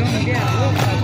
jogando ali, é louco,